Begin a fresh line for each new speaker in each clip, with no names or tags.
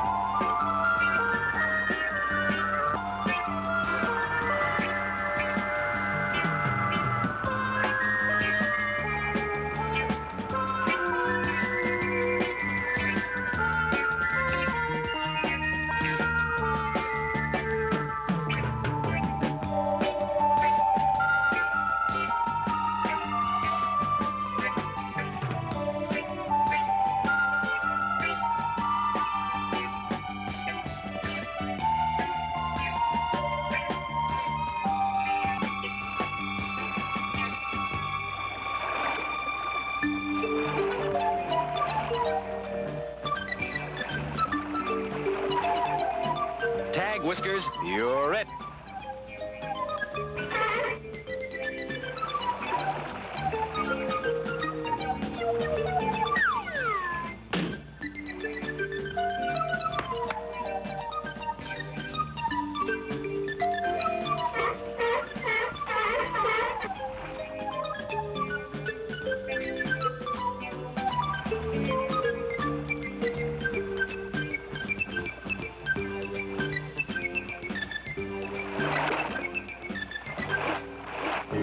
Tag, You're it.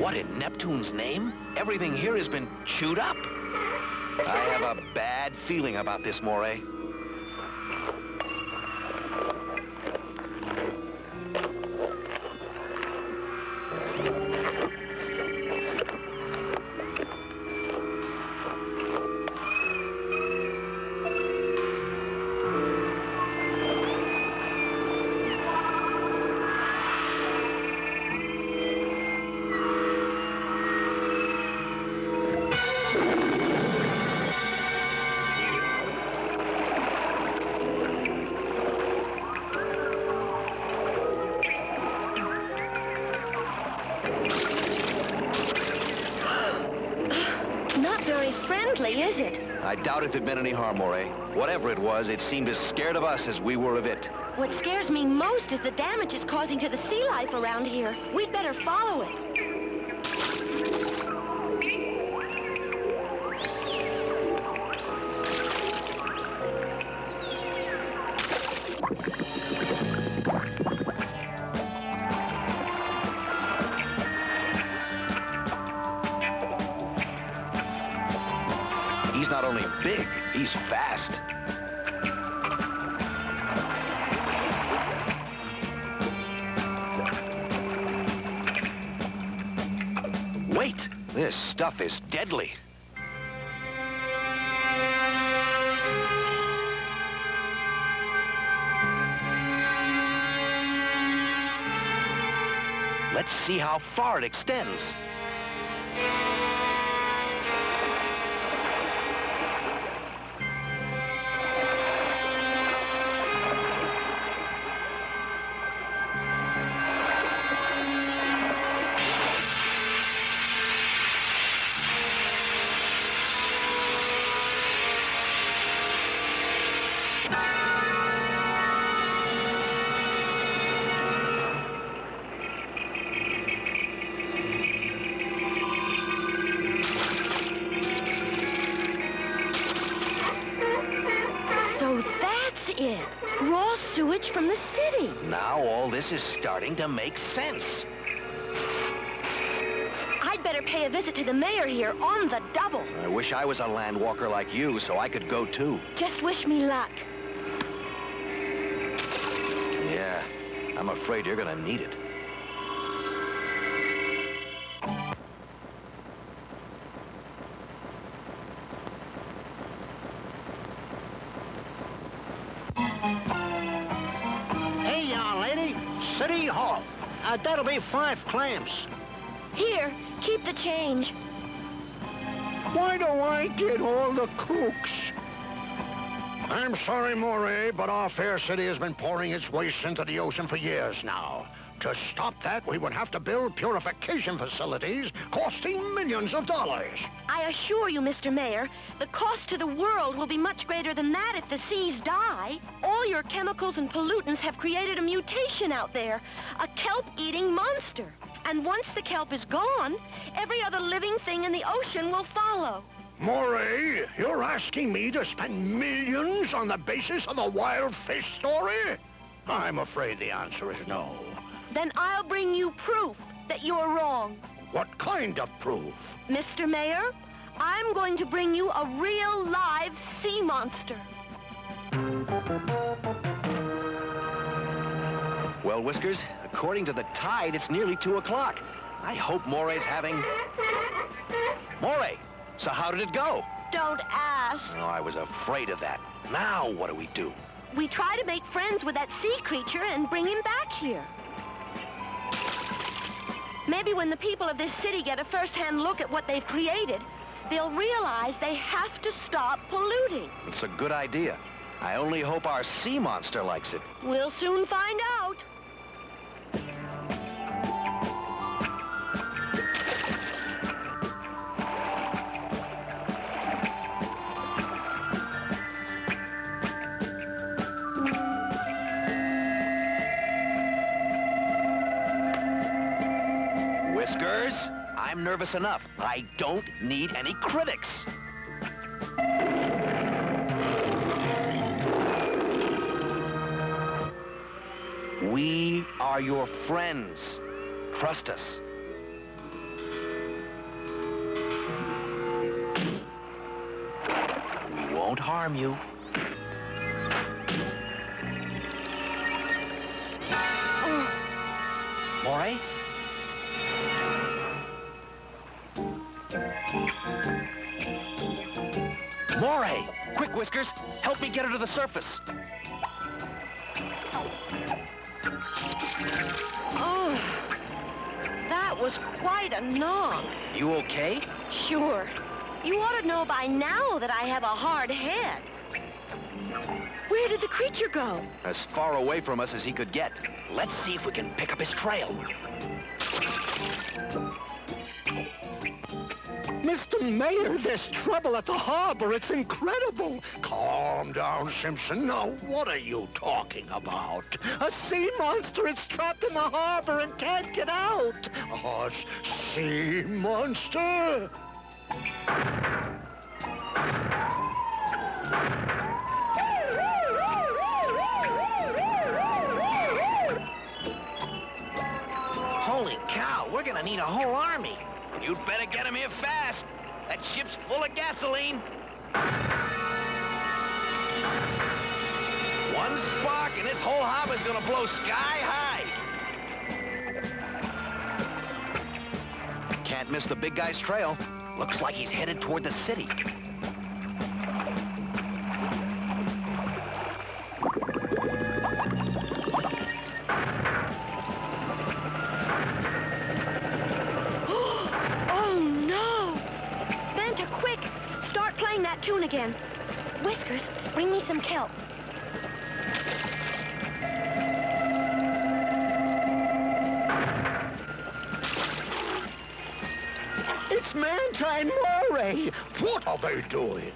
What in Neptune's name? Everything here has been chewed up. I have a bad feeling about this, Moray.
Is it?
I doubt if it meant any harm, Moray. Whatever it was, it seemed as scared of us as we were of it.
What scares me most is the damage it's causing to the sea life around here. We'd better follow it.
He's not only big, he's fast. Wait, this stuff is deadly. Let's see how far it extends. This is starting to make sense.
I'd better pay a visit to the mayor here on the double.
I wish I was a land walker like you so I could go too.
Just wish me luck.
Yeah, I'm afraid you're gonna need it.
City Hall. Uh, that'll be five clams.
Here, keep the change.
Why do I get all the kooks? I'm sorry, Moray, but our fair city has been pouring its waste into the ocean for years now. To stop that, we would have to build purification facilities costing millions of dollars.
I assure you, Mr. Mayor, the cost to the world will be much greater than that if the seas die. All your chemicals and pollutants have created a mutation out there, a kelp-eating monster. And once the kelp is gone, every other living thing in the ocean will follow.
Moray, you're asking me to spend millions on the basis of a wild fish story? I'm afraid the answer is no.
Then I'll bring you proof that you're wrong.
What kind of proof?
Mr. Mayor, I'm going to bring you a real live sea monster.
Well, Whiskers, according to the tide, it's nearly 2 o'clock. I hope Moray's having... Moray, so how did it go?
Don't ask.
Oh, I was afraid of that. Now what do we do?
We try to make friends with that sea creature and bring him back here. Maybe when the people of this city get a first-hand look at what they've created, they'll realize they have to stop polluting.
It's a good idea. I only hope our sea monster likes it.
We'll soon find out.
Nervous enough. I don't need any critics. We are your friends. Trust us. We won't harm you. Moray? Eh? Moray! Quick, Whiskers! Help me get her to the surface.
Oh, that was quite a knock.
You okay?
Sure. You ought to know by now that I have a hard head. Where did the creature go?
As far away from us as he could get. Let's see if we can pick up his trail.
Mr. Mayor, there's trouble at the harbor. It's incredible. Calm down, Simpson. Now, what are you talking about? A sea monster. It's trapped in the harbor and can't get out. A sea monster?
Holy cow, we're gonna need a whole army. You'd better get him here fast. That ship's full of gasoline. One spark and this whole harbor's gonna blow sky high. Can't miss the big guy's trail. Looks like he's headed toward the city.
Tune again. Whiskers, bring me some kelp.
It's Manta and Moray. What are they doing?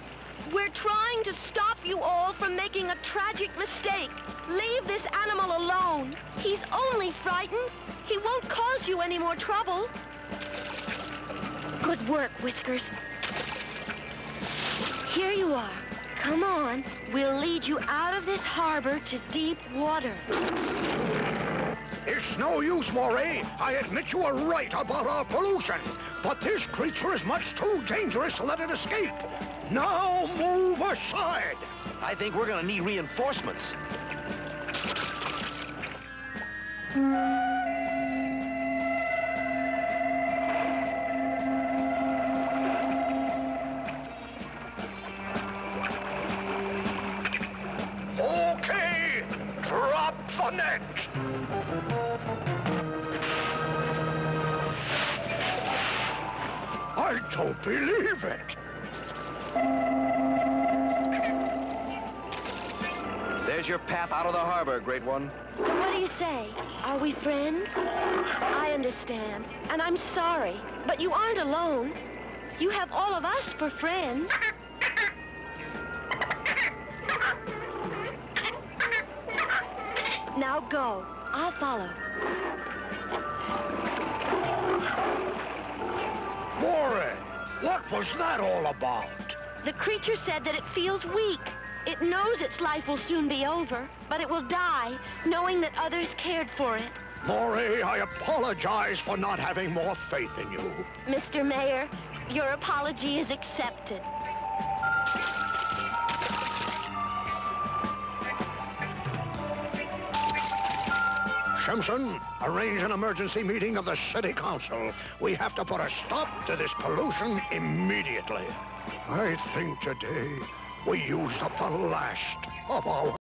We're trying to stop you all from making a tragic mistake. Leave this animal alone. He's only frightened. He won't cause you any more trouble. Good work, Whiskers. Here you are. Come on. We'll lead you out of this harbor to deep water.
It's no use, Moray. I admit you are right about our pollution. But this creature is much too dangerous to let it escape. Now move aside.
I think we're gonna need reinforcements.
Drop the net. I don't believe it.
There's your path out of the harbor, Great One.
So what do you say? Are we friends? I understand, and I'm sorry, but you aren't alone. You have all of us for friends. Now go. I'll follow.
Moray, What was that all about?
The creature said that it feels weak. It knows its life will soon be over, but it will die, knowing that others cared for it.
Moray, I apologize for not having more faith in you.
Mr. Mayor, your apology is accepted.
Simpson, arrange an emergency meeting of the city council. We have to put a stop to this pollution immediately. I think today we used up the last of our